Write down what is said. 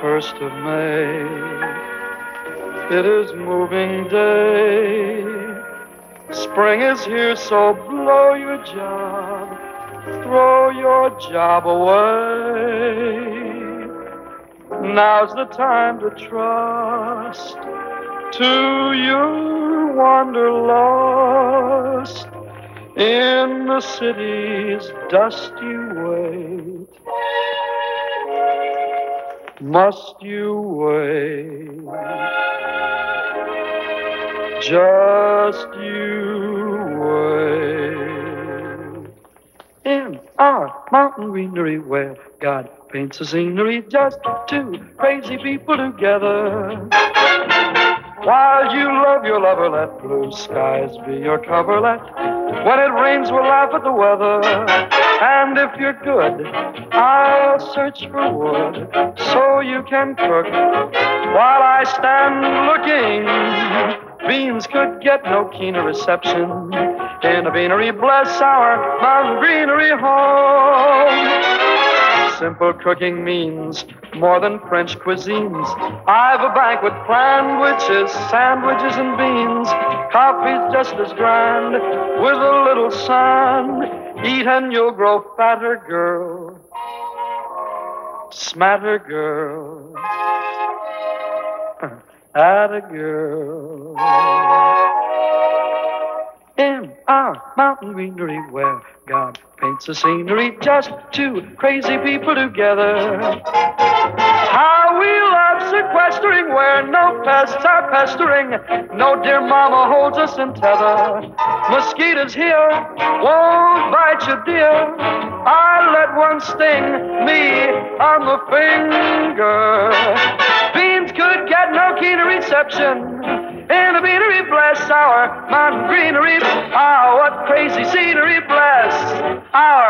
first of May. It is moving day. Spring is here, so blow your job, throw your job away. Now's the time to trust to your wanderlust in the city's dusty wait. Must you wait? Just you wait. In our mountain greenery where God paints the scenery, just two crazy people together. While you love your lover, let blue skies be your coverlet. When it rains, we'll laugh at the weather. And if you're good, I'll search for wood so you can cook. While I stand looking, beans could get no keener reception in a beanery. Bless our mountain greenery home. Simple cooking means more than French cuisines. I've a banquet planned, which is sandwiches and beans. Coffee's just as grand with a little sun. Eat and you'll grow fatter, girl. Smatter, girl. Uh, atta girl. In our mountain greenery where God paints the scenery, just two crazy people together. How we love sequestering where no pests are pestering, no dear mama holds us in tether. Mosquitoes here won't bite you, dear. I let one sting me on the finger. Beans could get no keener reception in a beanery, bless our mountain greenery. Ah, what crazy scenery, bless our mountain